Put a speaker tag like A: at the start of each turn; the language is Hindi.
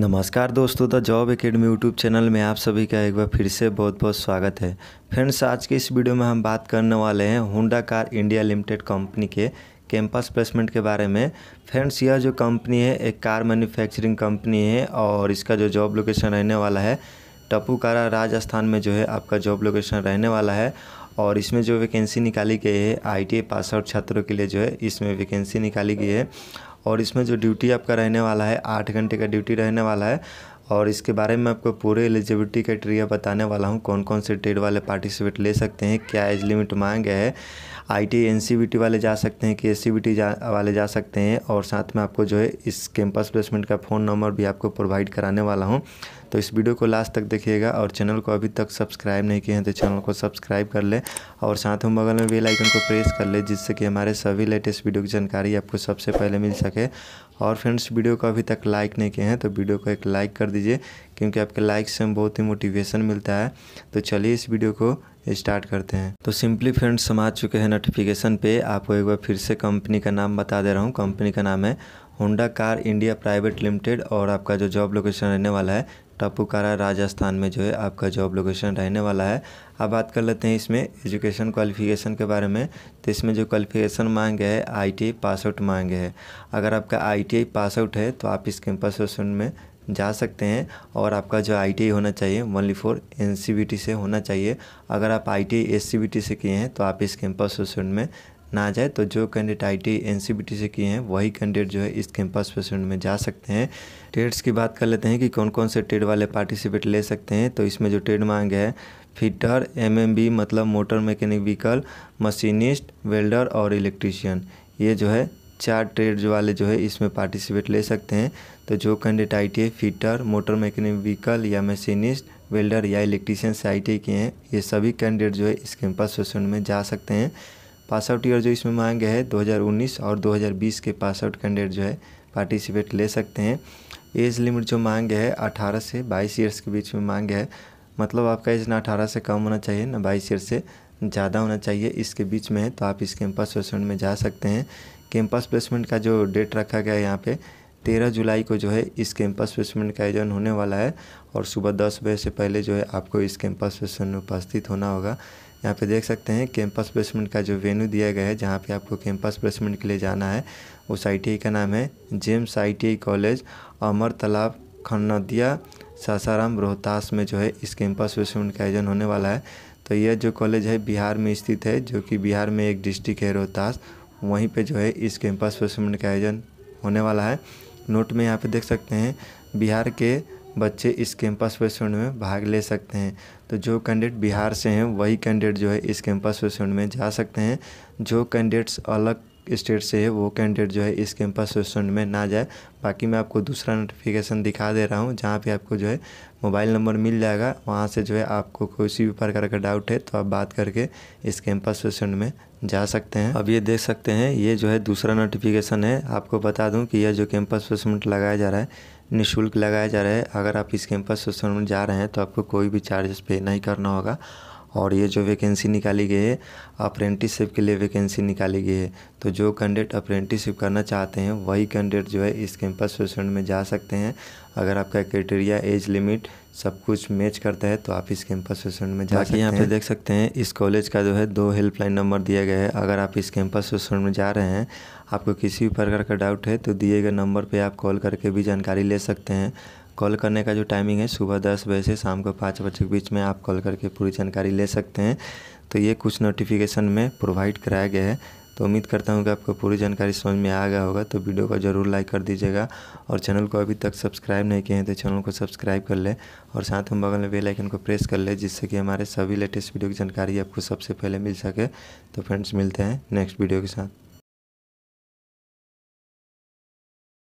A: नमस्कार दोस्तों, the job academy YouTube channel में आप सभी का एक बार फिर से बहुत बहुत स्वागत है। फ्रेंड्स, आज के इस वीडियो में हम बात करने वाले हैं Honda car India limited company के कैंपस प्लेसमेंट के बारे में। फ्रेंड्स, यह जो कंपनी है, एक कार मैन्युफैक्चरिंग कंपनी है और इसका जो जॉब लोकेशन रहने वाला है, टपूकारा राजस्थान में जो है आपका जॉब लोकेशन रहने वाला है और इसमें जो वैकेंसी निकाली गई है ITI पास आउट छात्रों के लिए जो है, इसमें वैकेंसी निकाली गई है। और इसमें जो ड्यूटी आपका रहने वाला है, आठ घंटे का ड्यूटी रहने वाला है, और इसके बारे में आपको पूरे एलिजिबिलिटी क्राइटेरिया बताने वाला हूँ कौन कौन से ट्रेड वाले पार्टिसिपेट ले सकते हैं, क्या एज लिमिट मांग है I T N C V T वाले जा सकते हैं कि एस सी बी टी जा, वाले जा सकते हैं और साथ में आपको जो है इस कैंपस प्लेसमेंट का फ़ोन नंबर भी आपको प्रोवाइड कराने वाला हूँ। तो इस वीडियो को लास्ट तक देखिएगा और चैनल को अभी तक सब्सक्राइब नहीं किए हैं तो चैनल को सब्सक्राइब कर ले और साथ में बगल में बेल आइकन को प्रेस कर ले जिससे कि हमारे सभी लेटेस्ट वीडियो की जानकारी आपको सबसे पहले मिल सके। और फ्रेंड्स वीडियो को अभी तक लाइक नहीं किए हैं तो वीडियो को एक लाइक कर दीजिए क्योंकि आपके लाइक से हमें बहुत ही मोटिवेशन मिलता है। तो चलिए इस वीडियो को स्टार्ट करते हैं। तो सिंपली फ्रेंड्स समझ चुके हैं नोटिफिकेशन पे। आपको एक बार फिर से कंपनी का नाम बता दे रहा हूँ। कंपनी का नाम है Honda car India private limited और आपका जो जॉब लोकेशन रहने वाला है टापूकारा राजस्थान में जो है आपका जॉब लोकेशन रहने वाला है। अब बात कर लेते हैं इसमें एजुकेशन क्वालिफिकेशन के बारे में। तो इसमें जो क्वालिफिकेशन मांगे है आईटीआई पास आउट मांगे है। अगर आपका आईटीआई पास आउट है तो आप इस कैंपस में जा सकते हैं और आपका जो आई होना चाहिए ओनली फोर एन से होना चाहिए। अगर आप आई टी से किए हैं तो आप इस कैंपस सेशन में ना जाए। तो जो कैंडिडेट आई टी एन से किए हैं, वही कैंडिडेट जो है इस कैंपस प्लेसमेंट में जा सकते हैं। ट्रेड्स की बात कर लेते हैं कि कौन कौन से ट्रेड वाले पार्टिसिपेट ले सकते हैं। तो इसमें जो ट्रेड मांगे है फिटर एमएमबी मतलब motor mechanic vehicle machinist welder और इलेक्ट्रीशियन ये जो है चार ट्रेड वाले जो है इसमें पार्टिसिपेट ले सकते हैं। तो जो candidate I T fitter, motor mechanic, vehicle या मशीनिस्ट, वेल्डर या इलेक्ट्रीशियन से आई किए हैं, ये सभी कैंडिडेट जो है इस कैंपस सेशन में जा सकते हैं। पास आउट ईयर जो इसमें मांगे है 2019 और 2020 के पास आउट कैंडिडेट जो है पार्टिसिपेट ले सकते हैं। एज लिमिट जो मांगे है 18 से 22 ईयर्स के बीच में मांगे है। मतलब आपका एज ना अठारह से कम होना चाहिए, ना बाईस ईयर से ज़्यादा होना चाहिए, इसके बीच में है तो आप इस कैंपस प्लेसमेंट में जा सकते हैं। कैंपस प्लेसमेंट का जो डेट रखा गया है यहाँ पे, तेरह जुलाई को जो है इस कैंपस प्लेसमेंट का आयोजन होने वाला है और सुबह दस बजे से पहले जो है आपको इस कैंपस प्लेसमेंट में उपस्थित होना होगा। यहाँ पे देख सकते हैं कैंपस प्लेसमेंट का जो वेन्यू दिया गया है, जहाँ पे आपको कैंपस प्लेसमेंट के लिए जाना है उस आईटीआई का नाम है जेम्स आईटीआई कॉलेज, अमर तालाब खन्नदिया सासाराम, रोहतास में जो है इस कैंपस प्लेसमेंट का आयोजन होने वाला है। तो यह जो कॉलेज है बिहार में स्थित है, जो कि बिहार में एक डिस्ट्रिक्ट है रोहतास। वहीं पे जो है इस कैंपस प्लेसमेंट का आयोजन होने वाला है। नोट में यहाँ पे देख सकते हैं, बिहार के बच्चे इस कैंपस प्लेसमेंट में भाग ले सकते हैं। तो जो कैंडिडेट बिहार से हैं, वही कैंडिडेट जो है इस कैंपस प्लेसमेंट में जा सकते हैं। जो कैंडिडेट्स अलग स्टेट से है, वो कैंडिडेट जो है इस कैंपस प्लेसमेंट में ना जाए। बाकी मैं आपको दूसरा नोटिफिकेशन दिखा दे रहा हूँ, जहाँ पे आपको जो है मोबाइल नंबर मिल जाएगा। वहाँ से जो है आपको किसी भी प्रकार का डाउट है तो आप बात करके इस कैंपस प्लेसमेंट में जा सकते हैं। अब ये देख सकते हैं, ये जो है दूसरा नोटिफिकेशन है। आपको बता दूँ कि यह जो कैंपस प्लेसमेंट लगाया जा रहा है, निःशुल्क लगाया जा रहा है। अगर आप इस कैंपस सेशन में जा रहे हैं तो आपको कोई भी चार्जेस पे नहीं करना होगा। और ये जो वैकेंसी निकाली गई है अप्रेंटिसशिप के लिए वैकेंसी निकाली गई है। तो जो कैंडिडेट अप्रेंटिसशिप करना चाहते हैं वही कैंडिडेट जो है इस कैंपस प्लेसमेंट में जा सकते हैं। अगर आपका क्राइटेरिया एज लिमिट सब कुछ मैच करता है तो आप इस कैंपस प्लेसमेंट में जा सकते हैं यहाँ पे देख सकते हैं इस कॉलेज का जो है दो हेल्पलाइन नंबर दिया गया है। अगर आप इस कैंपस प्लेसमेंट में जा रहे हैं आपको किसी भी प्रकार का डाउट है तो दिए गए नंबर पर आप कॉल करके भी जानकारी ले सकते हैं। कॉल करने का जो टाइमिंग है, सुबह दस बजे से शाम को पाँच बजे के बीच में आप कॉल करके पूरी जानकारी ले सकते हैं। तो ये कुछ नोटिफिकेशन में प्रोवाइड कराया गया है। तो उम्मीद करता हूँ कि आपको पूरी जानकारी समझ में आ गया होगा। तो वीडियो को ज़रूर लाइक कर दीजिएगा और चैनल को अभी तक सब्सक्राइब नहीं किए हैं तो चैनल को सब्सक्राइब कर ले और साथ में बगल में बेल आइकन को प्रेस कर ले जिससे कि हमारे सभी लेटेस्ट वीडियो की जानकारी आपको सबसे पहले मिल सके। तो फ्रेंड्स मिलते हैं नेक्स्ट वीडियो के साथ।